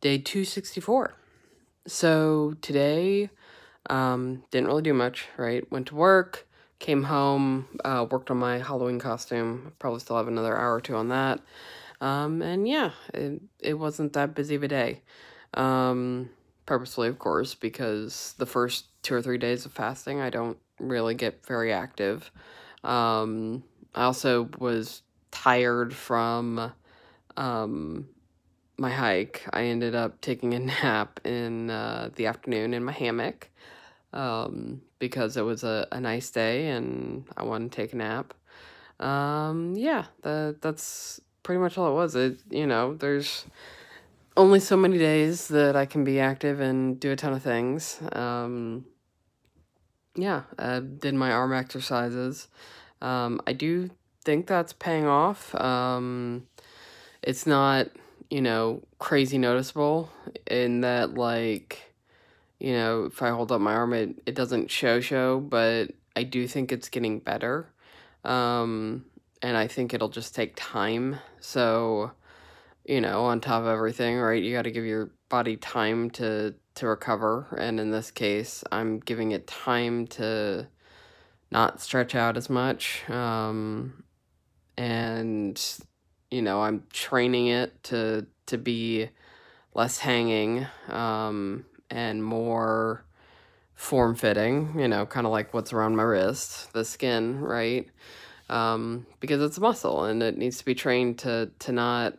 day 264. So today, um, didn't really do much, right? Went to work, came home, uh, worked on my Halloween costume. Probably still have another hour or two on that. Um, and yeah, it, it wasn't that busy of a day. Um, purposely, of course, because the first two or three days of fasting, I don't really get very active. Um, I also was tired from, um, my hike, I ended up taking a nap in uh, the afternoon in my hammock um, because it was a, a nice day and I wanted to take a nap. Um, yeah, that that's pretty much all it was. It you know, there's only so many days that I can be active and do a ton of things. Um, yeah, I did my arm exercises. Um, I do think that's paying off. Um, it's not you know, crazy noticeable in that, like, you know, if I hold up my arm, it, it doesn't show show, but I do think it's getting better. Um, and I think it'll just take time. So, you know, on top of everything, right, you got to give your body time to, to recover. And in this case, I'm giving it time to not stretch out as much. Um, and you know, I'm training it to to be less hanging um, and more form fitting, you know, kind of like what's around my wrist, the skin, right? Um, because it's muscle and it needs to be trained to to not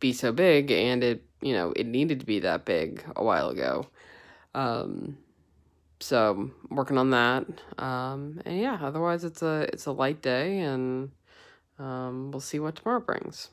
be so big and it, you know, it needed to be that big a while ago. Um, so working on that. Um, and yeah, otherwise it's a it's a light day and um, we'll see what tomorrow brings.